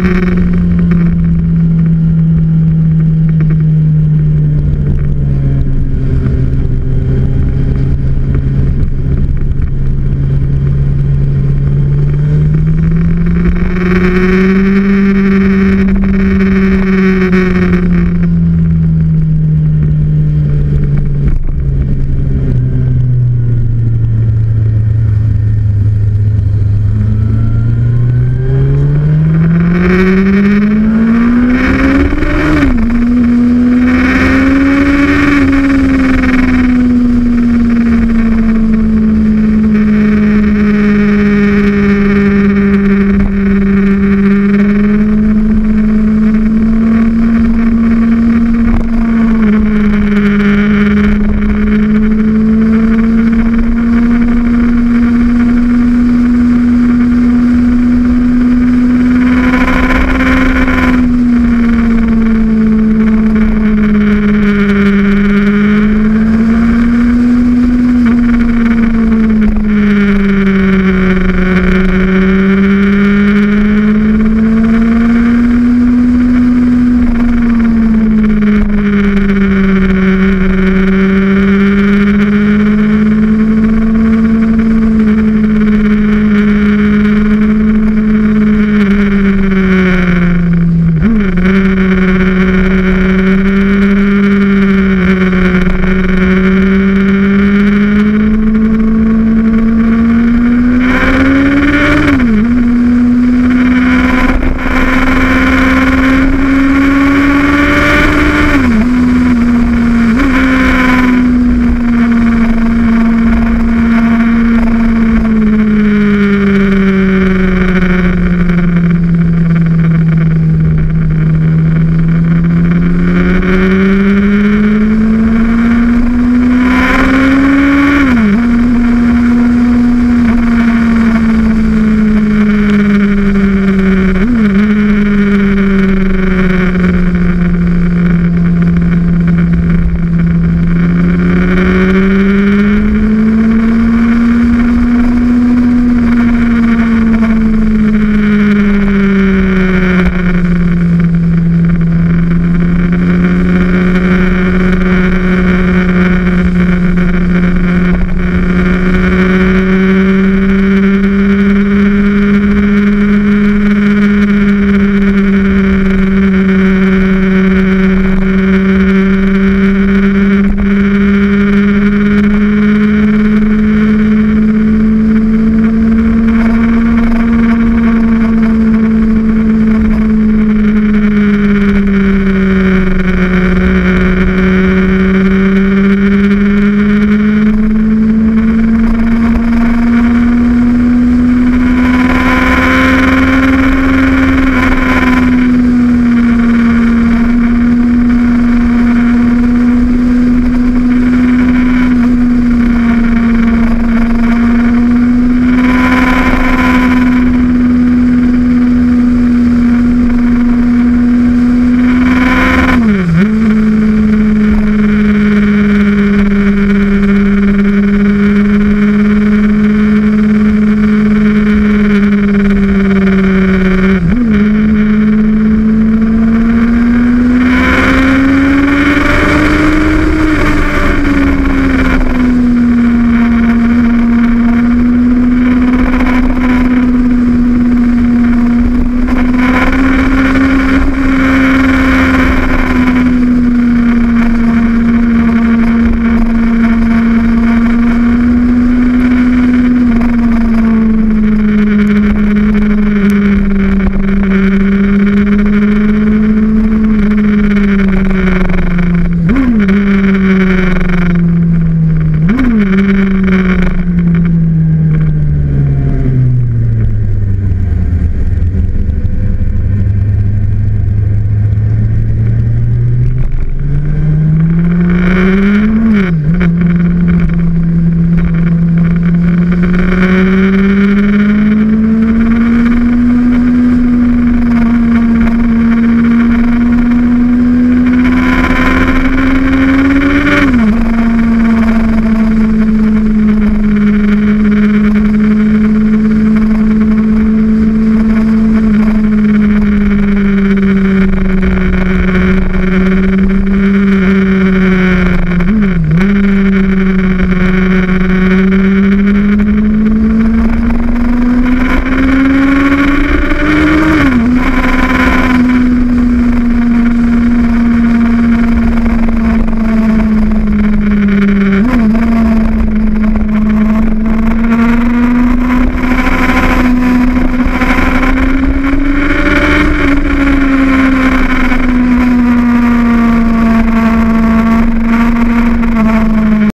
you.